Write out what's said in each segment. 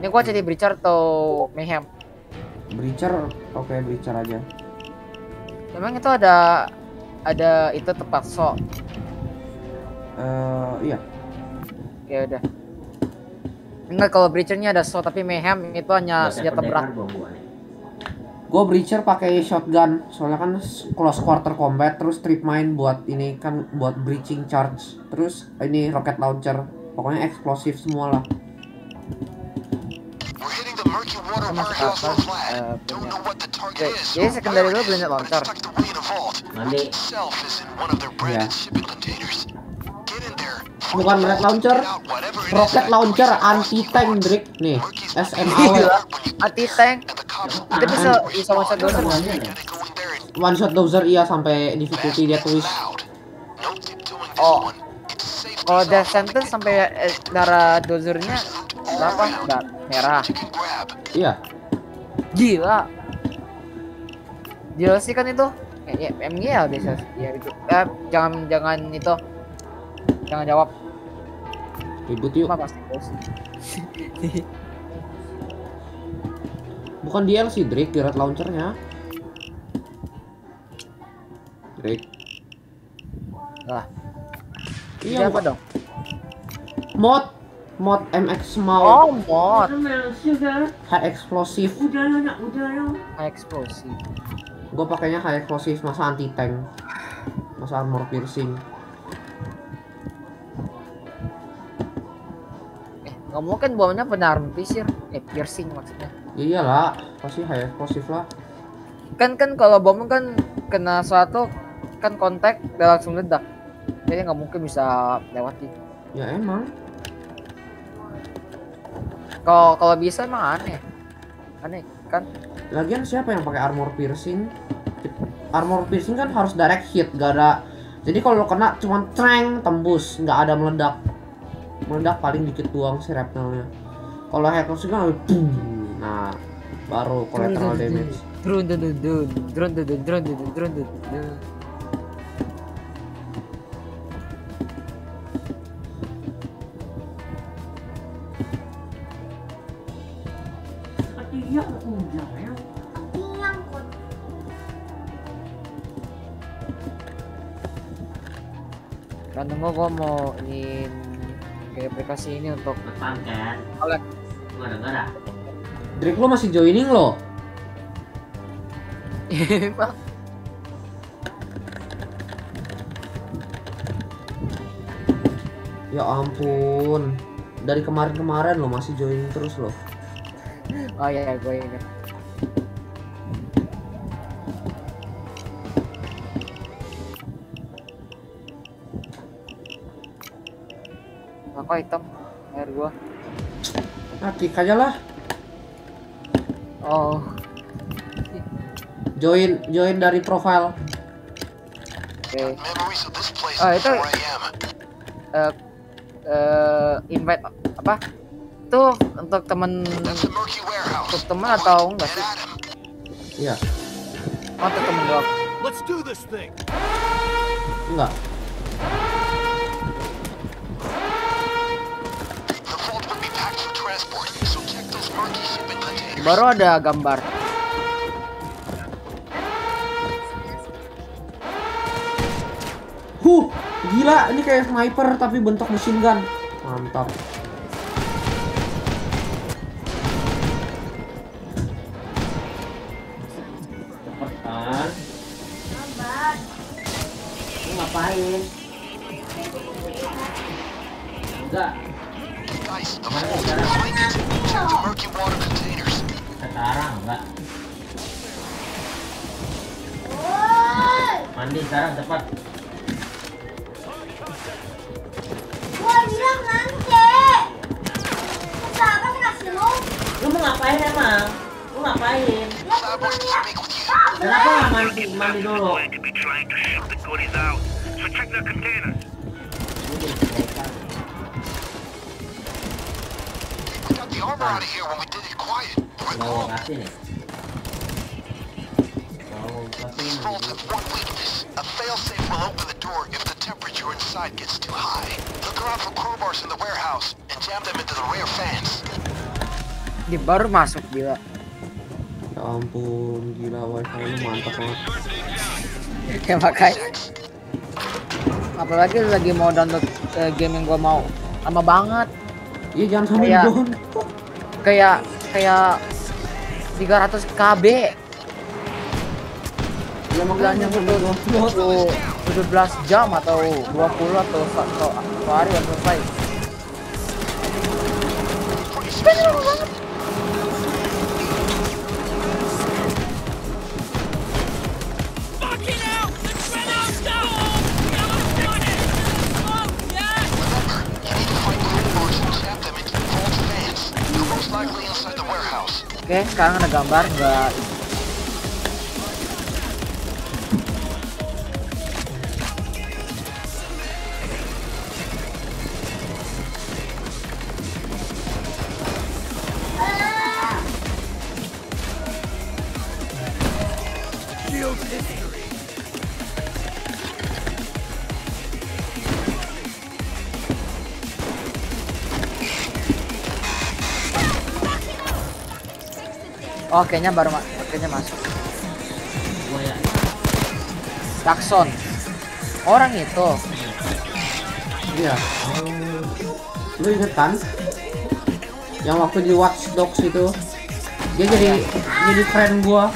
Ini gua jadi breacher atau mayhem? Breacher, oke breacher aja. Emang itu ada ada itu tempat so. Eh iya. Ya udah. Enggak kalau breachernya ada so tapi mayhem itu hanya senjata berat. Gue breacher pakai shotgun, soalnya kan close quarter combat, terus trip mine buat ini kan buat breaching charge, terus ini rocket launcher, pokoknya eksplosif semua lah. Flag. eh, Don't punya. Oke, jadi secondary lu beli But launcher. it's tucked away in a vault. Nanti there. Bukan red launcher, rocket launcher anti tank Drake nih, Gila. Anti tank. Kita bisa bisa one shot dozer. one shot dozer iya sampai difficulty dia tulis. Oh. Kalau death sentence sampai eh, darah dozernya berapa? Enggak, merah. Iya, Gila. DLC kan itu? Eh, ya, biasa. Ya itu. Eh, jangan jangan itu. Jangan jawab. ribut yuk. Cuma pasti bos. Bukan DLC Drake, red launchernya. Drake. Lah, Iya, apa dong? mod mod MX mau Oh, mod. high explosive. High explosive. Gue pakainya high explosive masa anti tank. Masa armor piercing. Eh, nggak mungkin bawahnya benar piercing. Eh, piercing maksudnya. Ya iyalah, pasti high explosive lah. Kan kan kalau bom kan kena suatu kan kontak dan langsung ledak. Jadi nggak mungkin bisa lewati. Ya emang. Kalau kalau bisa emang aneh. Aneh kan? Lagian siapa yang pakai armor piercing? Armor piercing kan harus direct hit, gak ada. Jadi kalau kena cuma treng tembus, nggak ada meledak. Meledak paling dikit doang si reptilnya. Kalau high explosive kan boom. Nah, baru collateral damage. Drun dun dun dun drun dun dun mau ingin kayak aplikasi ini untuk Depan kan. Oleh. Gua denger ah. Drake lo masih joining lo. Ya ampun. Dari kemarin-kemarin lo masih joining terus lo. oh iya gue ingat. Apa hitam? Air gua. Kick aja lah. Oh, Join join dari profile. oke. Ah, before itu-. Eh eh, invite apa? Itu untuk temen untuk temen atau enggak sih? Iya, Oh, untuk temen doang. Let's do this thing. enggak. Baru ada gambar. Huh, gila ini kayak sniper tapi bentuk machine gun. Mantap. Ngapain? Enggak, Guys, the sekarang? is linked. Check the murky water containers. sekarang enggak. Mandi sekarang cepat. Gua bilang nanti. Kenapa dikasih lu? Lu mau ngapain emang? Lu ngapain? Kenapa nggak mandi mandi dulu? To be trying them into the rear fans. Di baru masuk gila. Ya ampun, gila wifi lu mantap banget. ya makanya. Apalagi lagi mau download eh, game yang gua mau. Lama banget. Iya jangan sampai Kayak-. Kayak kayak 300 KB. Ya makanya butuh download. butuh 17 jam atau 20 atau satu, hari selesai. You Oke, sekarang ada gambar nggak Oh, kayaknya baru ma kayaknya masuk. Gua ya. Jackson. Orang itu. Iya. Lu inget kan? Yang waktu di Watch Dogs itu dia jadi jadi friend gua.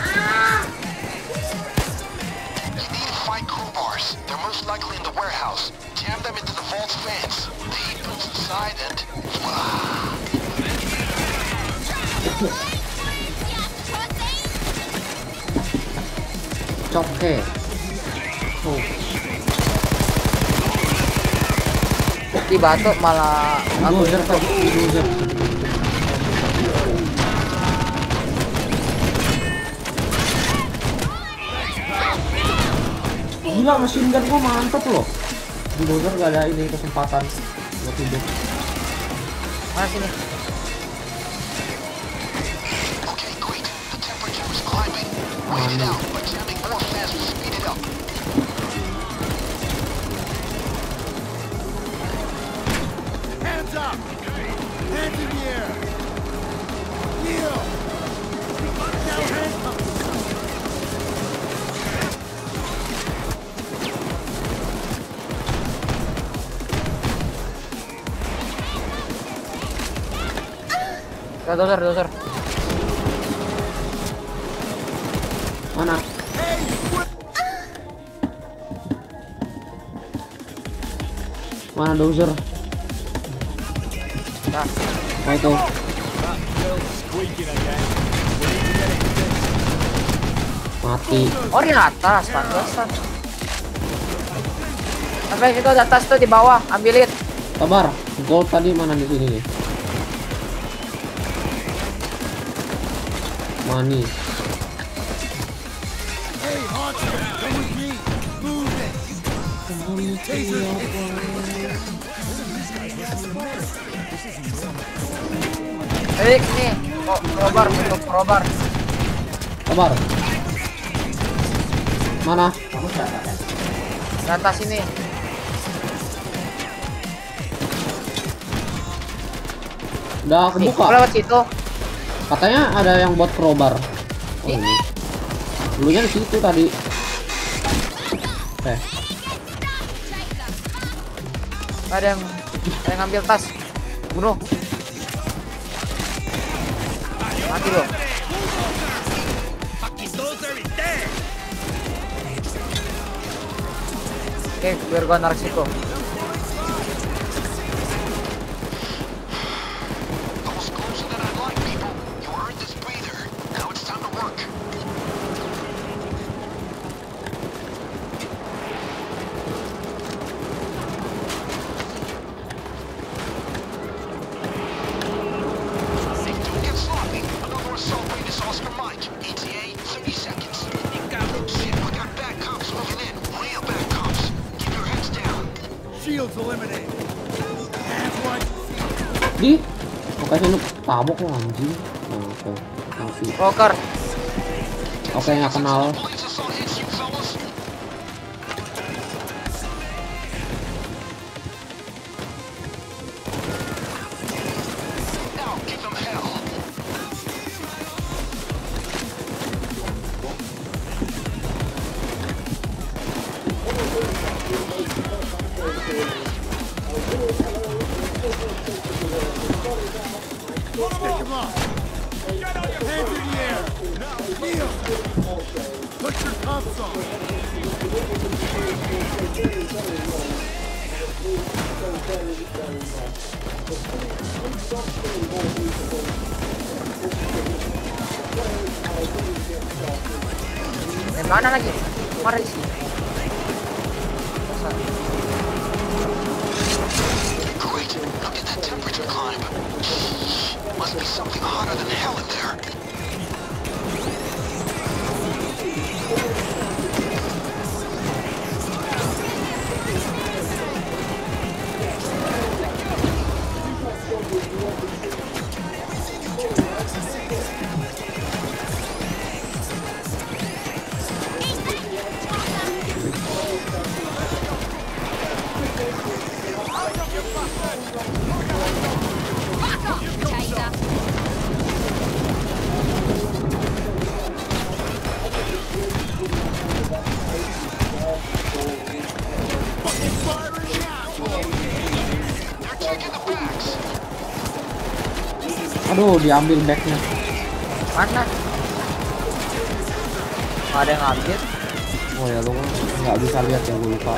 You Coke. Oh, Di batu malah aku loser. Gila mesin gun gua mantep loh. Bulldozer gak ada ini kesempatan buat hidup. mana sini? Okay, Ada doser, doser. Mana? Mana dozer? Nah, Oh itu. Mati. oh di atas, pantesan. Sampai situ di atas tuh di bawah, ambilin. Sabar. Gold tadi mana di sini nih? Money. Hey, Haunter! Come with me! Move it! Taser! Eh, nih, kok crowbar, bentuk crowbar. Sabar. Mana? Di atas ini. Udah kebuka. lewat situ. Katanya ada yang buat crowbar. Oh ini. Dulunya di situ tadi. Eh, Ada yang ada yang ngambil tas. Bunuh. Mati lo. Oke, biar gua narik situ. Tabok lo anjing. Nah, Oke. Rocker. Oke, nggak kenal. Something hotter than hell in there. Diambil backnya. Mana? Nggak ada yang ngambil. Oh ya, lu kan nggak bisa lihat ya, gue lupa.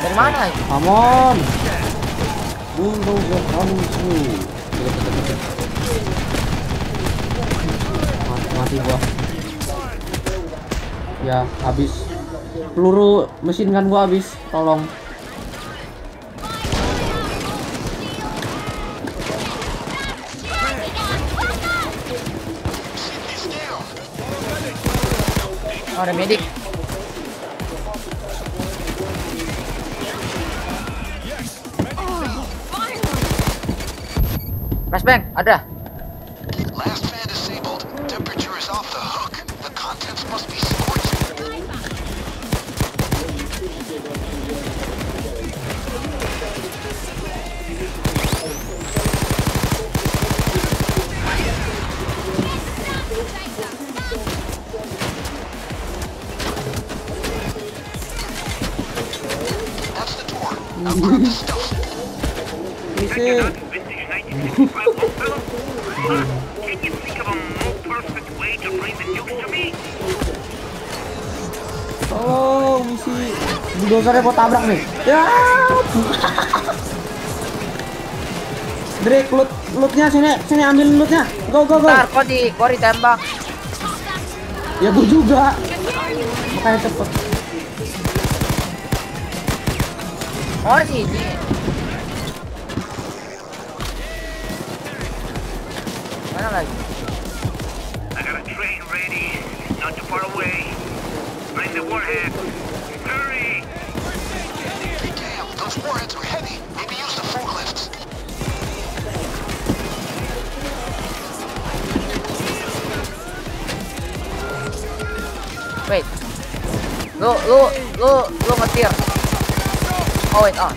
Dari mana? ini? Come on! Bulldozer coming through. Deket, deket, deket. Mati, mati gua. Ya, habis. Peluru mesin gun gua habis. Tolong. Oh, ada medik. Flashbang, ada. Bulldozernya gua tabrak nih. Ya. Drake, loot, lootnya sini, sini ambil lootnya. Go, go, go. Ntar, kok di, kok ditembak. Ya gua juga. Makanya cepet. Oh, di Lu, lu, lu, lu ngetir. Oh, wait, ah,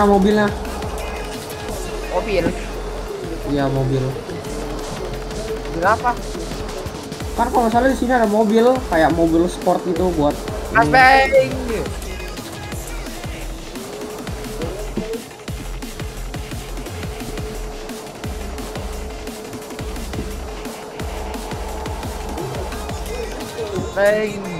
Mana mobilnya? Mobil. Iya, mobil. Mobil apa? Kan kalau salah di sini ada mobil kayak mobil sport itu buat Flashbang. Bang.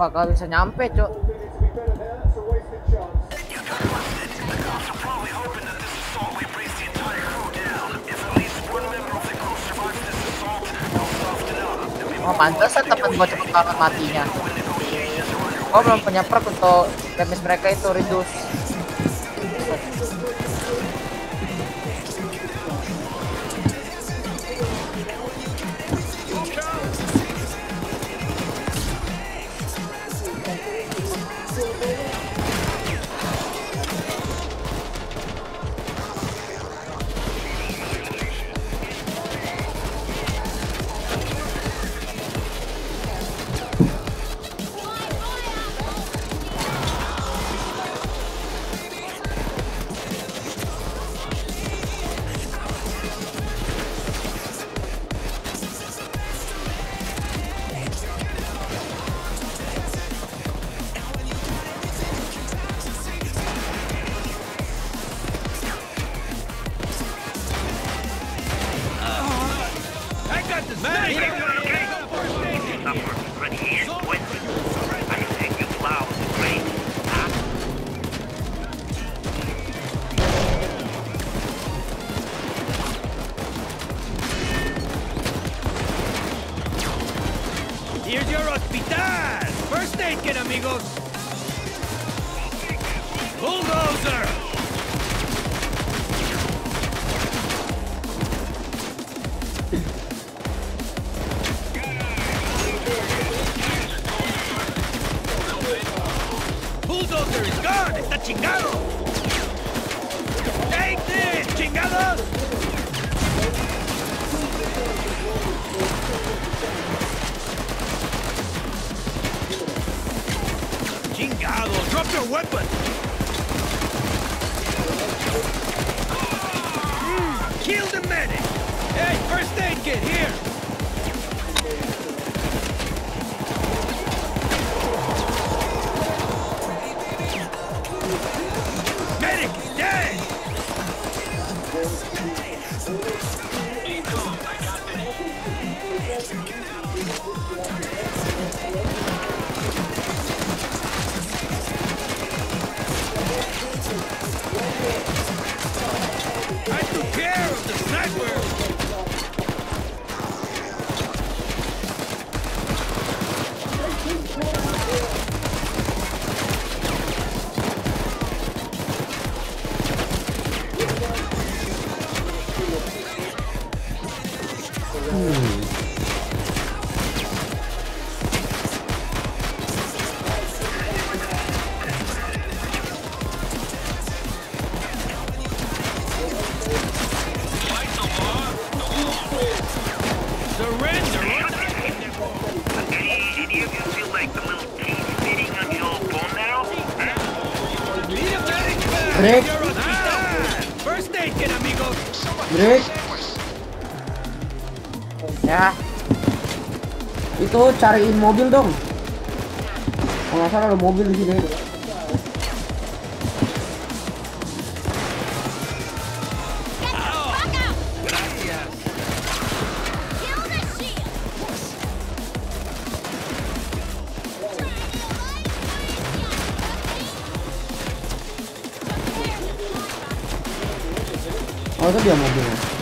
bakal bisa nyampe cok. Oh pantesan temen gua cepet banget matinya. Oh belum punya perk untuk damage mereka itu reduce Man, cariin mobil dong kalau nggak salah ada mobil di sini Oh, itu dia mobilnya.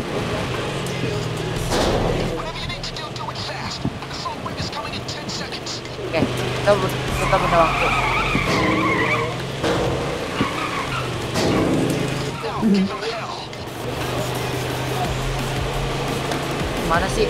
Oke, kita hell. Mana sih?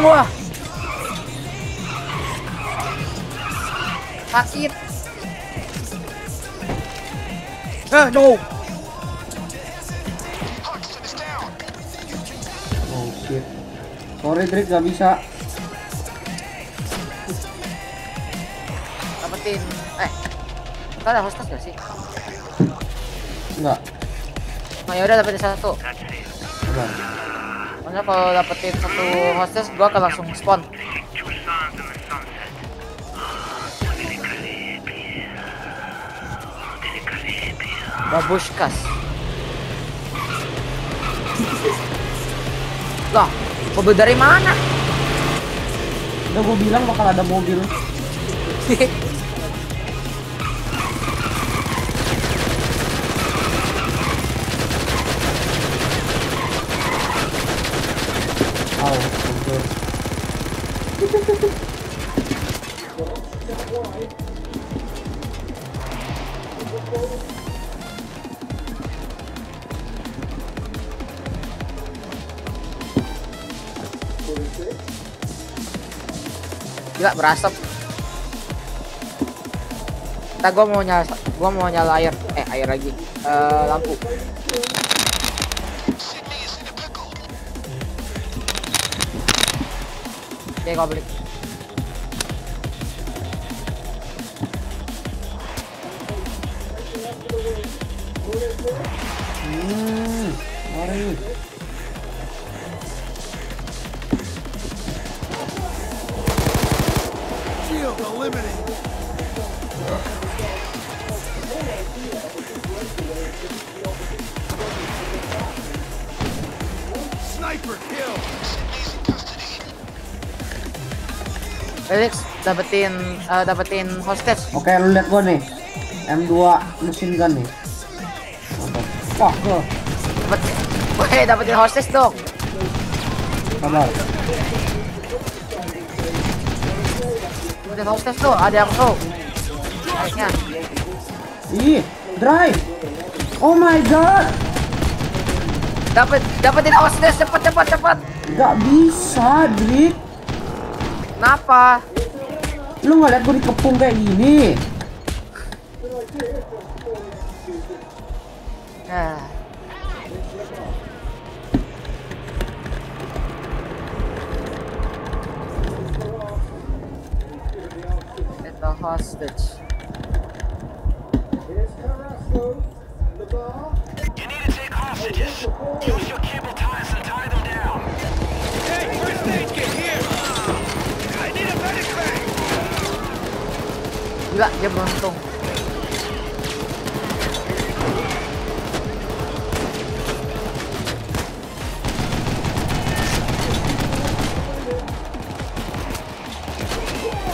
Tolong gua. Sakit. Eh, no. Oh shit. Sorry Drake gak bisa. Dapetin. Eh. Kita ada hostess gak sih? Enggak. Nah, yaudah dapetin satu. Sabar. Soalnya kalau dapetin satu hostess, gue akan langsung spawn. Babushkas. Lah, mobil dari mana? Udah gue bilang bakal ada mobil. berasap. Kita gua mau nyala gua mau nyala air. Eh, air lagi. Eh, lampu. Oke, gua beli. Hmm, mari. Dapetin eh, dapetin hostess. Oke, lu lihat gua nih. M2 mesin gun nih. Wah, gua. Dapet Weh, dapetin hostess dong. Sabar. Dapetin hostess tuh, ada yang. Naiknya. Ih, drive. Oh my god. Dapet dapetin hostess cepet cepet cepet. Gak bisa, Drik. Kenapa? Lu nggak lihat gue dikepung kayak gini? Ah. Get the hostage. Gila, dia beruntung.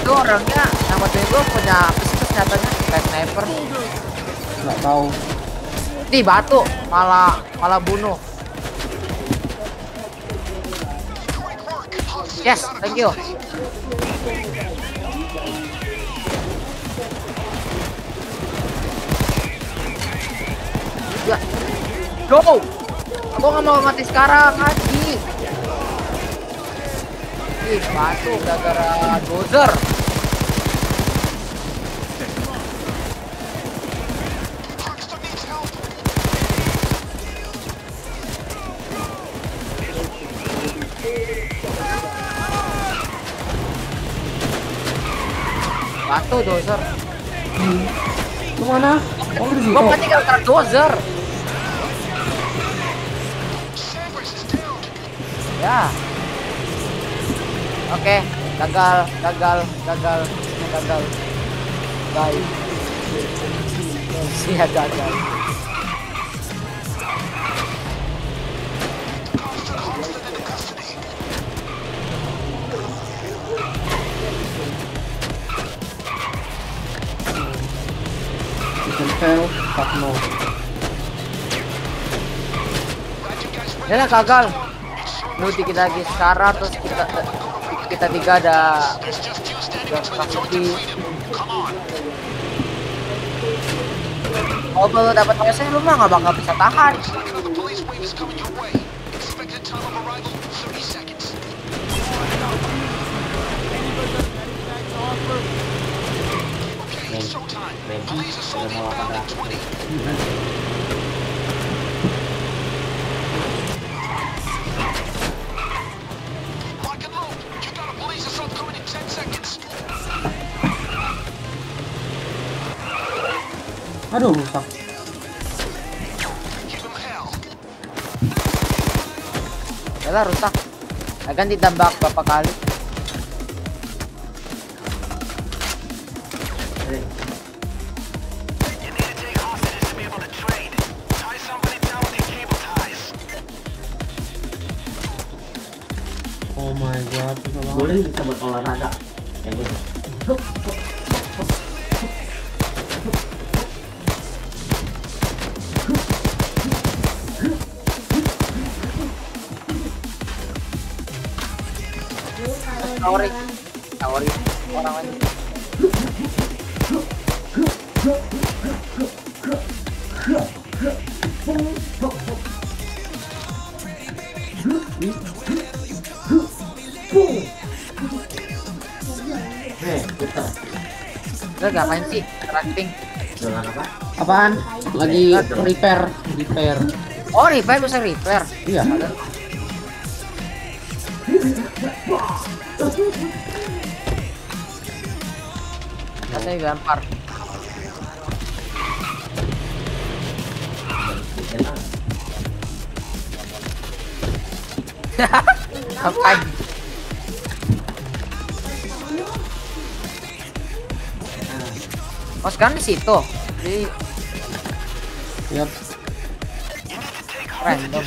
Itu orangnya nama gue punya apa sih tuh kayak sniper. nggak tahu Di batu malah malah bunuh. Yes, thank you. Go. Aku nggak mau mati sekarang, Haji. Ih, batu gara-gara dozer. Batu dozer. ke mana oh Gua mati gara-gara dozer. Ya. Oke, gagal, gagal, gagal, ini gagal. Baik. Sia gagal. No. Ya gagal. Lu dikit lagi sekarang terus kita kita tiga ada on. kalau baru dapat OSS lu mah nggak bakal bisa tahan. Wave is trade. Tie somebody down with your cable ties. oh my god Boleh bisa buat olahraga. Kayak Teori, teori orang lain. Hei, putar. Udah ngapain sih? Crafting. Apa? apaan lagi repair repair Oh, repair bisa repair. iya Katanya dilempar. Ngapain? Oh sekarang di situ. Jadi yap random.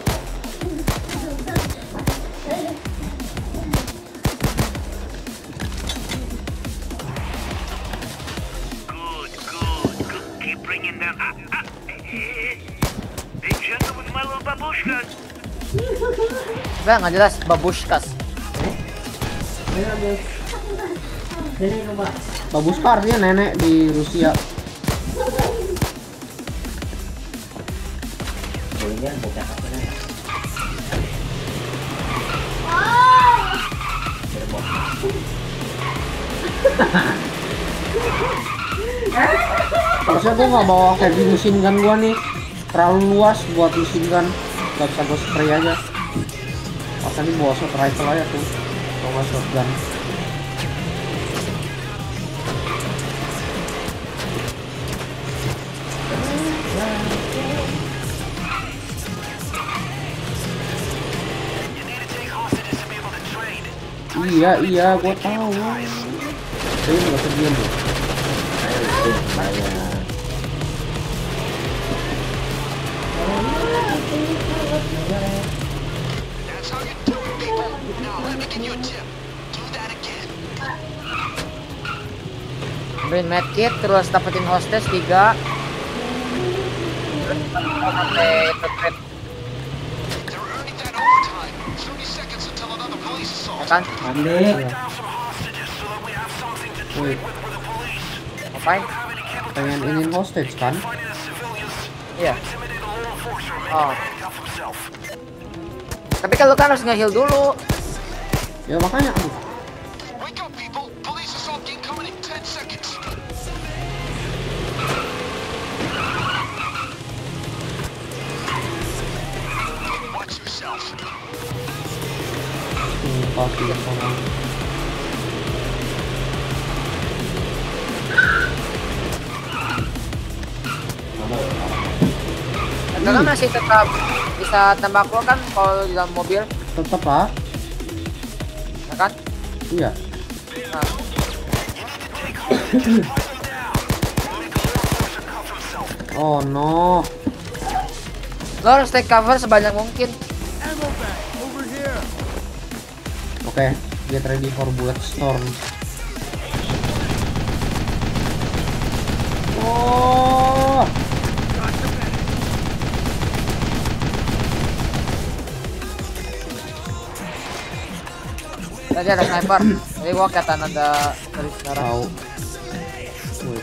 saya nggak jelas babushkas. Bagus dia nenek di Rusia. Harusnya gue nggak bawa heavy musim kan gue nih terlalu luas buat musim kan gak bisa gue spray aja Tadi bawa shot rifle aja tuh. Nggak shotgun. Iya iya gua tahu. Tapi nggak usah diem deh. Ayo, itu Wait. trade with with the police. ngapain Have any capable Pengen inin hostage kan? iya Oh. tapi kan lu kan harus nge-heal dulu Ya makanya aduh. Wake up, people. Police assault incoming in 10 seconds. Watch yourself. Hmm, pasti sama. Itu kan masih tetap bisa tembak lo kan kalau di dalam mobil Tetep lah. Iya. nah, Oh no. lo harus take cover sebanyak mungkin. Oke, get ready for bullet storm. Tadi ada sniper jadi gua kelihatan ada dari sekarang tahu. Oh,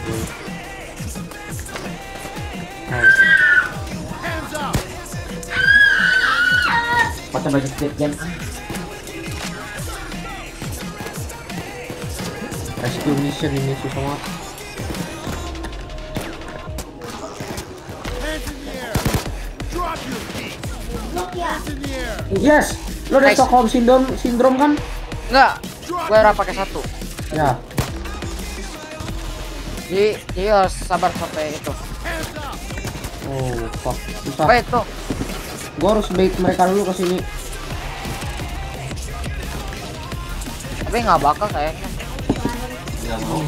Hands up. Pakai baju speed jam. rescue mission ini susah banget. Yes, lo udah Nice. Stockholm syndrome, syndrome kan? Enggak gue harus pakai satu Ya, jadi jadi harus sabar sampai itu oh fuck, susah. apa itu Gua harus bait mereka dulu ke sini. tapi nggak bakal kayaknya Nggak mau.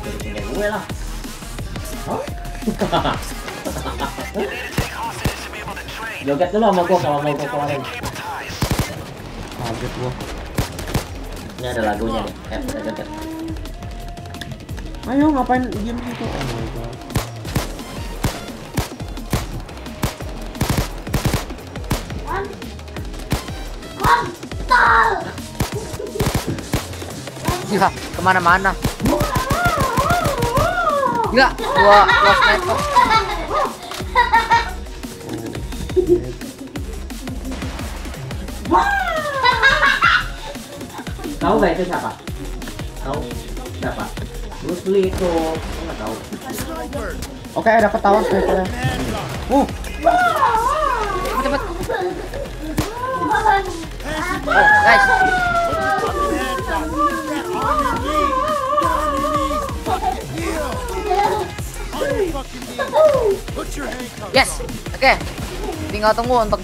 Jadi punya gue lah. Joget dulu sama gue kalau mau gue keluarin. Kaget gua. Ini ada lagunya nih. Eh, kita joget. Ayo ngapain diem gitu? Oh my god. Gila, ke mana-mana. Gila, gua gua sniper. Tahu gak itu siapa? Tahu siapa? Bruce Lee itu. Aku nggak tahu. Oke, ada ketahuan snipernya. Hands up. Uh, Cepet, cepet. Oh, guys. Hands up. Get on your knees.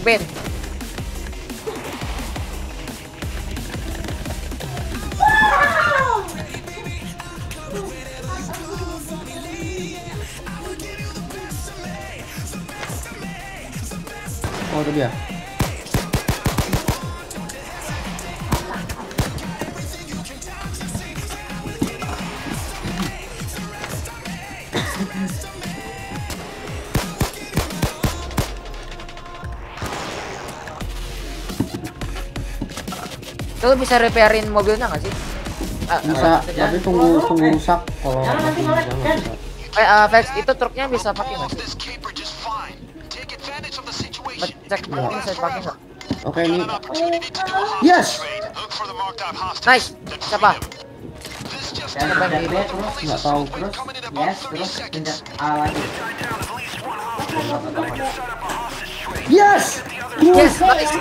Get itu dia. Lu bisa repairin mobilnya nggak sih? Ah, Bisa, saja. tapi tunggu tunggu rusak kalau. Eh, ah, Vex, itu truknya bisa pakai nggak sih? Cek, ini bisa pakai nggak? Oke ini. Yes. Nice. Siapa? Dan B ini? terus Nggak tahu. terus yes 30 terus pencet A lagi. Yes. Yes, nice.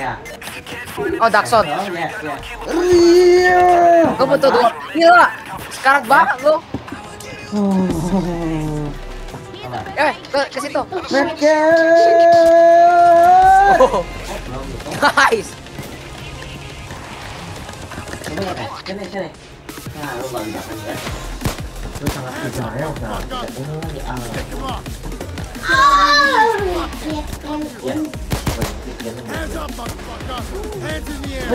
Oh, Dakson. Oh yes yes. Iya. Gue butuh dua. Gila. Sekarang banget lu. Sabar. Eh, ke, ke situ. Medkit. Oh, Belum nice. Coba Teh. Sini sini. Nah lu gak bisa ya. Lu sangat berjaya udah. Ini lagi A. Come on. Ya. Bikin Hands up, motherfucker. Hands in the air.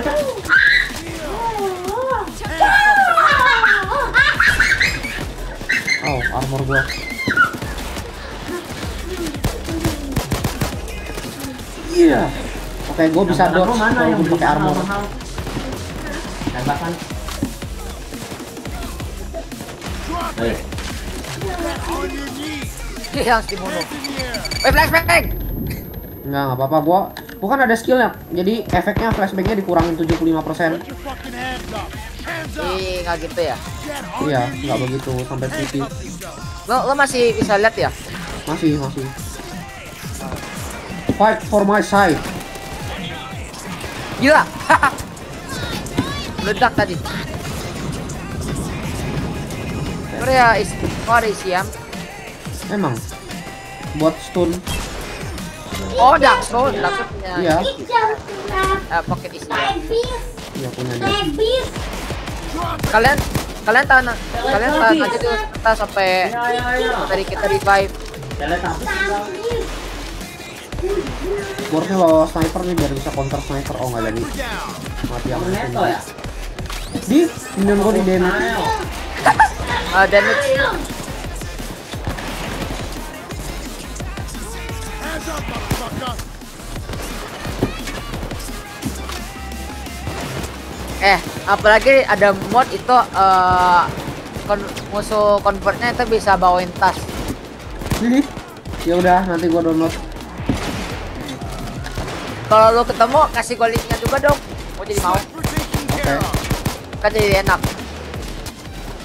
Oh, armor gua. Iya. Oke, gua bisa dodge kalau gua pakai armor. Tembakan. Ayo. your knees. Yang dibunuh. Eh, flashbang. Enggak, enggak apa-apa. Gua bukan ada skillnya. Jadi efeknya flashbangnya dikurangin 75%. Hands up. Ih, nggak gitu ya. Iya, nggak begitu sampai putih. Lo, lo masih bisa lihat ya? Masih, masih. Fight for my side. Gila. Ledak tadi. Korea is Korea is Siam. Emang buat stun. Oh, Dakson. Dakson punya Iya, eh, pocket is Siam. iya punya dia. Kalian kalian tahan kalian tahan aja dulu kita sampai Ayo ayo ayo. dari kita revive. Harusnya bawa sniper nih biar bisa counter sniper. Oh, nggak jadi. Mati yang neto ya? Di, minion gua di damage. Uh, damage eh apalagi ada mod itu eh kon- musuh convertnya itu bisa bawain tas. Ya udah, nanti gua download. Kalau lo ketemu kasih gue linknya juga dong. Gue jadi mau. Of. Kan jadi enak.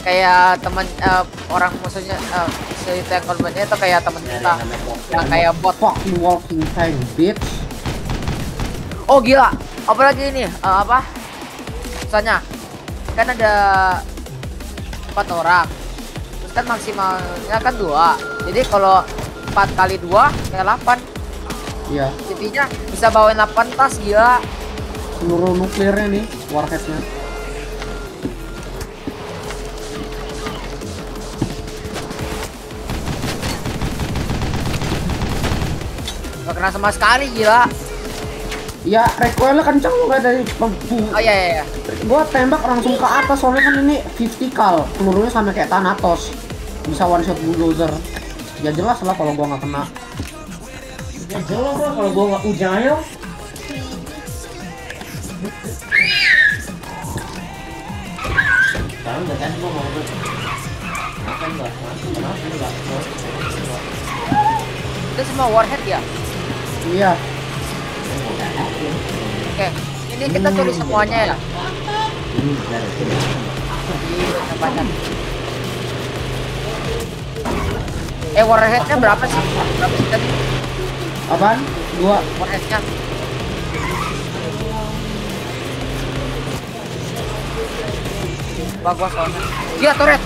Kayak teman eh, orang musuhnya eh, musuh itu yang convertnya itu kayak teman kita. Yang kayak bot. Fucking walking tank, bitch. Oh gila. Apalagi ini eh, apa? Misalnya kan ada empat orang. Terus kan maksimalnya kan dua. Jadi kalau empat kali dua kayak delapan. Iya, Intinya bisa bawain 8 tas gila. seluruh nuklirnya nih, warheadnya. Gak kena sama sekali gila. Ya, recoilnya kencang kayak dari Oh iya iya iya. Gua tembak langsung ke atas soalnya kan ini 50 kal. Pelurunya sama kayak Thanatos. Bisa one shot bulldozer. Ya jelas lah kalau gua nggak kena. Ya jelas lah kalau gua nggak ujang ayo. Sekarang udah kan gua mau tuh. Kenapa enggak? Kenapa enggak? Itu semua warhead ya. Iya, Oke. Ini kita curi semuanya ya. Gila banyak. Eh warheadnya berapa sih? Berapa sih tadi apaan? Dua. warheadnya? Bagus soalnya. Iya turret.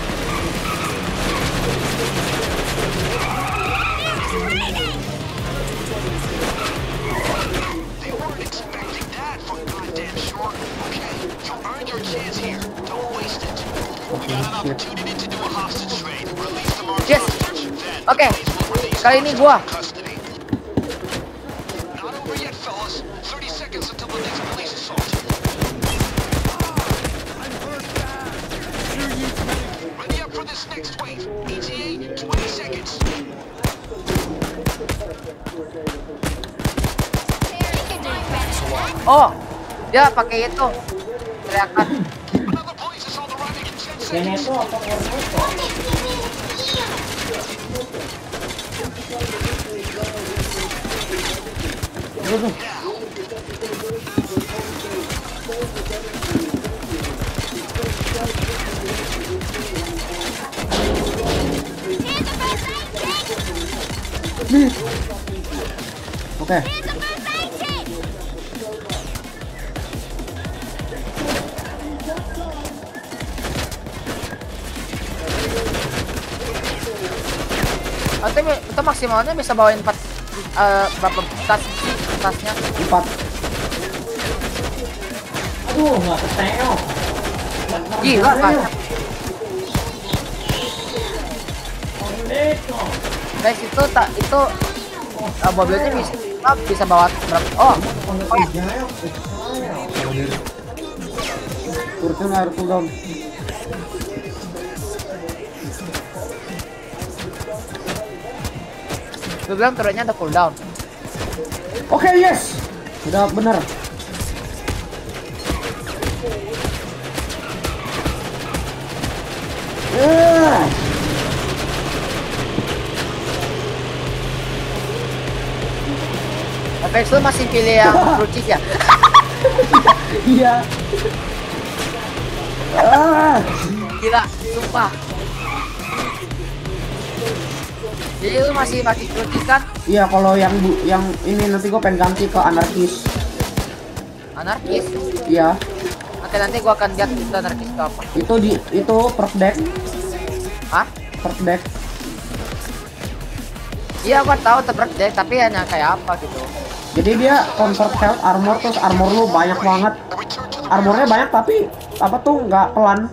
They weren't expecting that for goddamn Oh, dia pakai itu teriakan. Mm-hmm. Oke. Kit. Nanti itu maksimalnya bisa bawain 4 eh berapa tas tasnya? Empat. Aduh, nggak keteo. Gila kan. Guys itu tak itu eh, mobilnya bisa ah, bisa bawa berapa? Oh, oh ya. Turutnya air gue bilang turunnya ada cooldown. Oke, yes. Udah bener. Apex lu masih pilih yang cheese ya? Iya. Ah, Gila, sumpah. Jadi lu masih pakai cheese kan? iya kalau yang bu, yang ini nanti gue pengen ganti ke anarkis. Anarkis. Iya, Nanti nanti gua akan lihat itu anarkis itu apa. itu di itu perk deck, Hah? perk deck. Iya gua tahu tebak deh, tapi hanya kayak apa gitu. Jadi dia convert health armor terus armor lu banyak banget. Armornya banyak tapi apa tuh nggak pelan.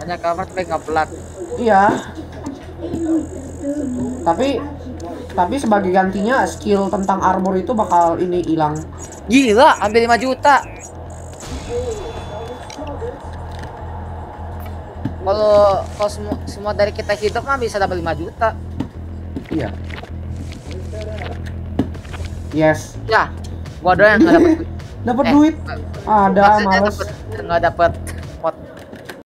Hanya cover tapi nggak pelat. Iya. Tapi tapi sebagai gantinya skill tentang armor itu bakal ini hilang. Gila, ambil 5 juta. Kalau kalau semua semua dari kita hidup mah bisa dapat 5 juta. Iya. Yes. Ya, gua doang yang nggak dapat. Dapat Eh, duit. Ada males. dapet- nggak dapat